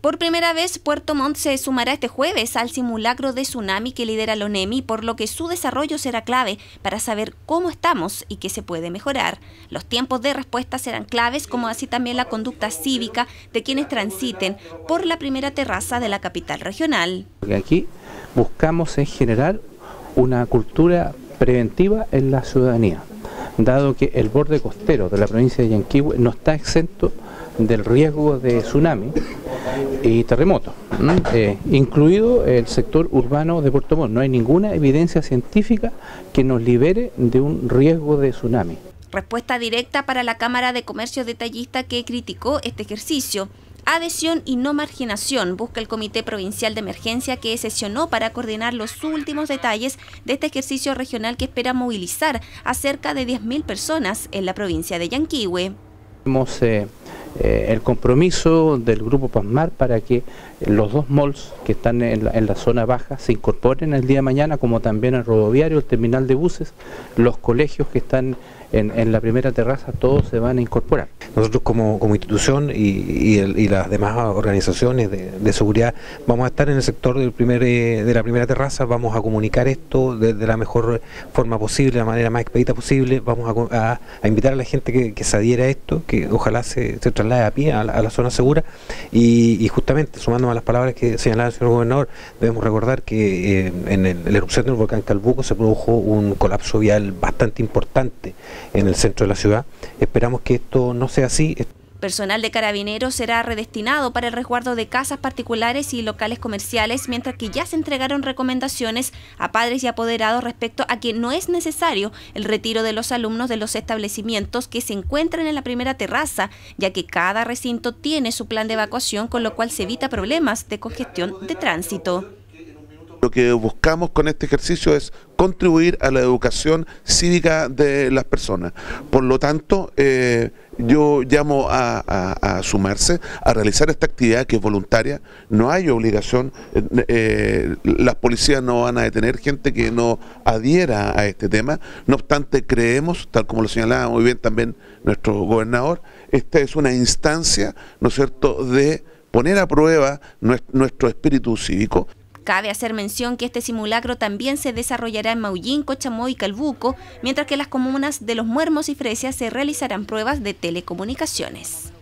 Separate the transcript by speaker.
Speaker 1: Por primera vez, Puerto Montt se sumará este jueves al simulacro de tsunami que lidera la ONEMI, por lo que su desarrollo será clave para saber cómo estamos y qué se puede mejorar. Los tiempos de respuesta serán claves, como así también la conducta cívica de quienes transiten por la primera terraza de la capital regional.
Speaker 2: Aquí buscamos en general una cultura preventiva en la ciudadanía, dado que el borde costero de la provincia de Yanquihue no está exento del riesgo de tsunami y terremoto, eh, incluido el sector urbano de Puerto Montt. No hay ninguna evidencia científica que nos libere de un riesgo de tsunami.
Speaker 1: Respuesta directa para la Cámara de Comercio Detallista que criticó este ejercicio. Adhesión y no marginación busca el Comité Provincial de Emergencia que sesionó para coordinar los últimos detalles de este ejercicio regional que espera movilizar a cerca de 10.000 personas en la provincia de Yanquihue.
Speaker 2: Hemos eh, eh, el compromiso del Grupo Pasmar para que los dos malls que están en la, zona baja se incorporen el día de mañana, como también el rodoviario, el terminal de buses, los colegios que están en, la primera terraza, todos se van a incorporar.
Speaker 3: Nosotros como, institución y, las demás organizaciones de, seguridad vamos a estar en el sector del primer, eh, de la primera terraza, vamos a comunicar esto de, la mejor forma posible, de la manera más expedita posible, vamos a, invitar a la gente que, se adhiera a esto, que ojalá se, se a pie a la, zona segura y, justamente sumando a las palabras que señalaba el señor gobernador, debemos recordar que eh, en, la erupción del volcán Calbuco se produjo un colapso vial bastante importante en el centro de la ciudad. Esperamos que esto no sea así.
Speaker 1: Personal de carabineros será redestinado para el resguardo de casas particulares y locales comerciales, mientras que ya se entregaron recomendaciones a padres y apoderados respecto a que no es necesario el retiro de los alumnos de los establecimientos que se encuentran en la primera terraza, ya que cada recinto tiene su plan de evacuación, con lo cual se evita problemas de congestión de tránsito.
Speaker 4: Lo que buscamos con este ejercicio es contribuir a la educación cívica de las personas. Por lo tanto, eh, yo llamo a, sumarse, a realizar esta actividad que es voluntaria, no hay obligación, eh, eh, las policías no van a detener gente que no adhiera a este tema, no obstante creemos, tal como lo señalaba muy bien también nuestro gobernador, esta es una instancia, ¿no es cierto?, de poner a prueba nuestro espíritu cívico.
Speaker 1: Cabe hacer mención que este simulacro también se desarrollará en Maullín, Cochamoy y Calbuco, mientras que las comunas de Los Muermos y Fresia se realizarán pruebas de telecomunicaciones.